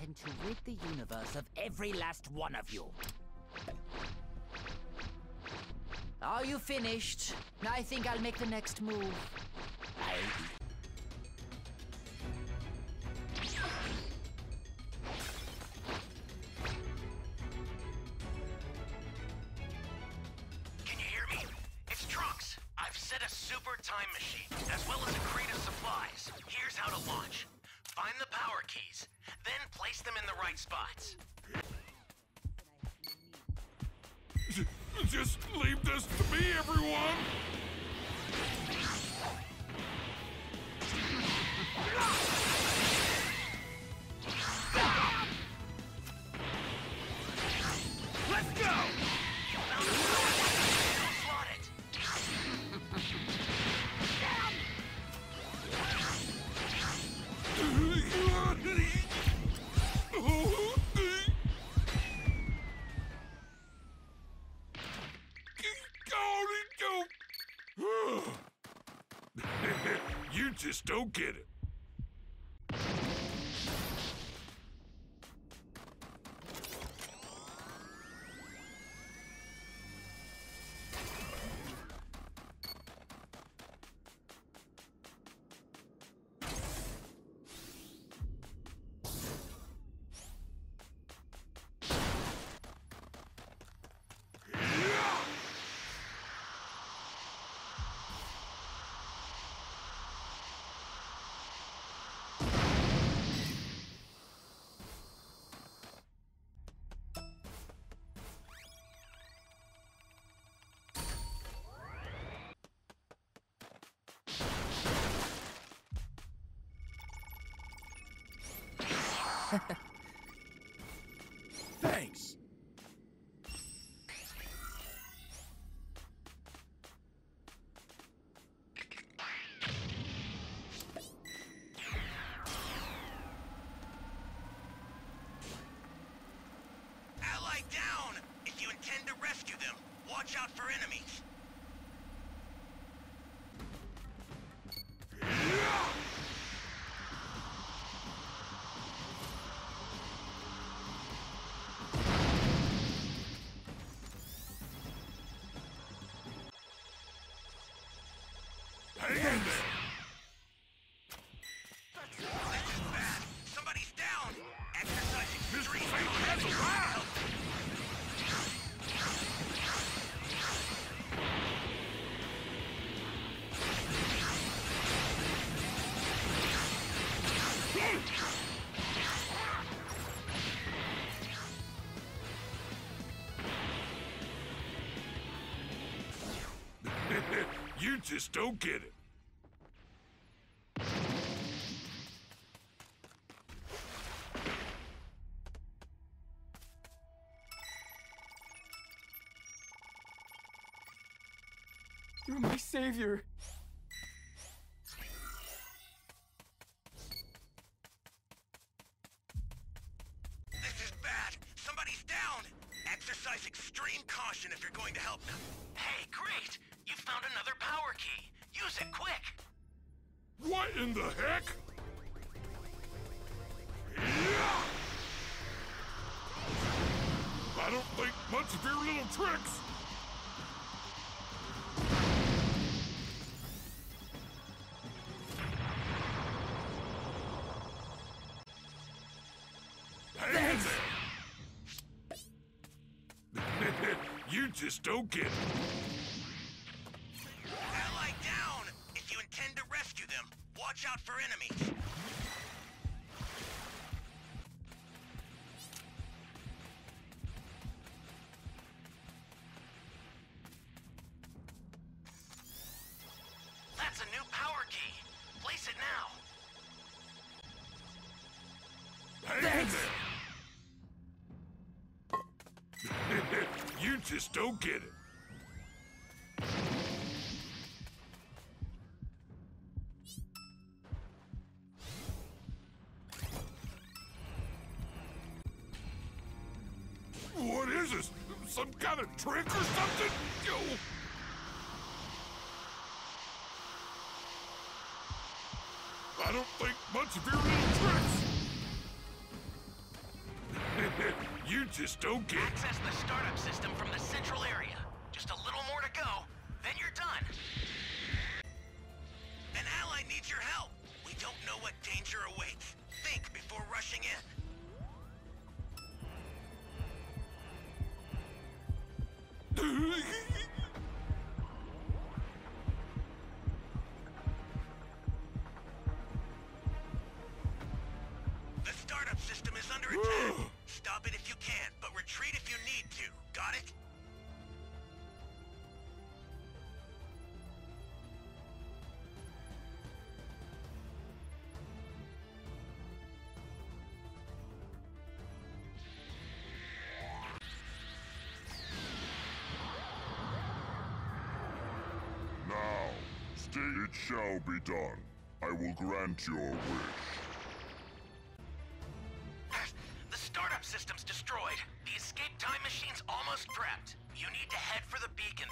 intend to rid the universe of every last one of you. Are you finished? I think I'll make the next move. Can you hear me? It's Trunks. I've set a super time machine, as well as a crate of supplies. Here's how to launch. Find the power keys, then place them in the right spots. Just leave this to me, everyone! Let's don't get it. Thanks. Ally down! If you intend to rescue them, watch out for enemies. you just don't get it. You're my savior. This is bad. Somebody's down. Exercise extreme caution if you're going to help them. Hey, great. You found another power key. Use it quick. What in the heck? I don't think much of your little tricks. You just don't get it. Ally down. If you intend to rescue them, watch out for enemies. You just don't get it. What is this? Some kind of trick or something? Oh. I don't think much of your little tricks. You just don't get. Access the startup system from the central area. Just a little more to go, then you're done. An ally needs your help. We don't know what danger awaits. Think before rushing in. The startup system is under attack. Stop it if you can, but retreat if you need to. Got it? now, stay. It shall be done. I will grant your wish. You need to head for the beacon.